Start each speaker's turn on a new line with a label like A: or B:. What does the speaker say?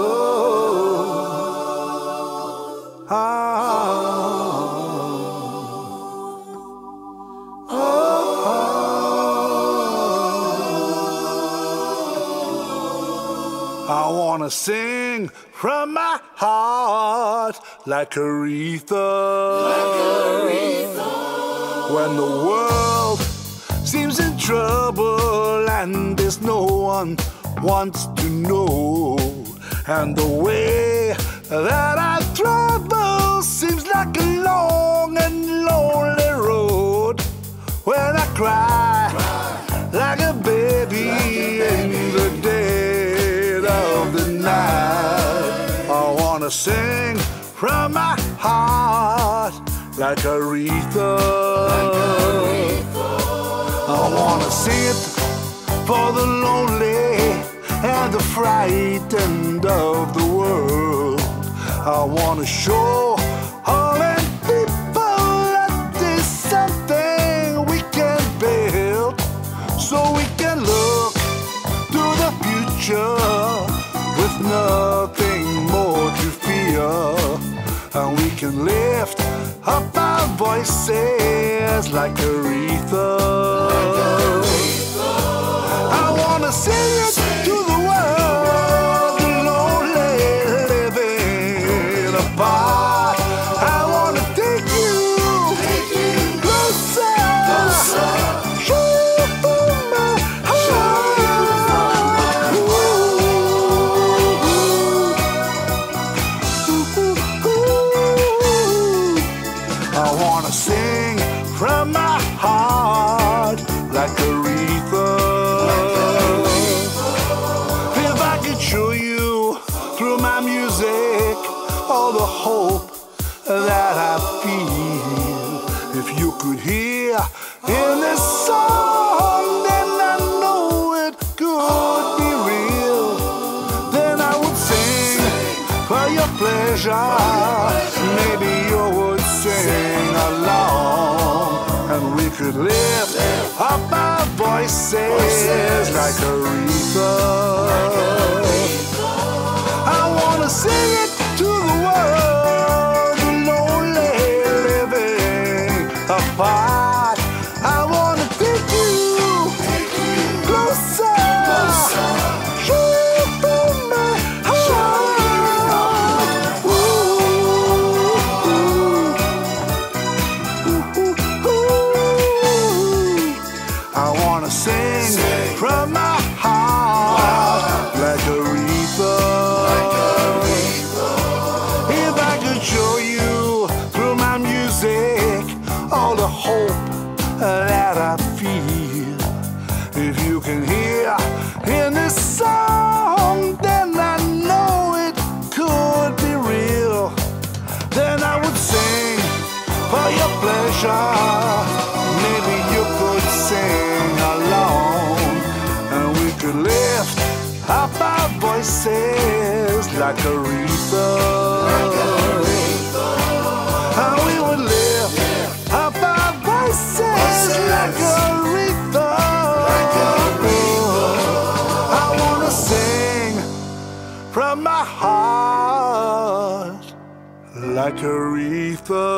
A: Oh. Ah. Oh. Oh. I wanna sing from my heart like Aretha. Like Aretha. When the world seems in trouble and there's no one wants to know and the way that I travel seems like a long and lonely road. When I cry like a baby in the dead of the night. I wanna sing from my heart like Aretha. I wanna sing it for the lonely and the frightened of the world. I wanna show all them people that there's something we can build so we can look to the future with nothing more to fear. And we can lift up our voices like Aretha. I wanna sing it I wanna sing from my heart like Aretha. If I could show you through my music all the hope that I feel. If you could hear in this song, then I know it could be real. Then I would sing for your pleasure. Maybe you sing along, and we could lift up our voices like Aretha. Wanna sing from my heart like Aretha. If I could show you through my music all the hope that I feel. If you can hear in this song, then I know it could be real. Then I would sing for your pleasure. Voices like Aretha. And we would lift up our voices like Aretha. I wanna sing from my heart like Aretha.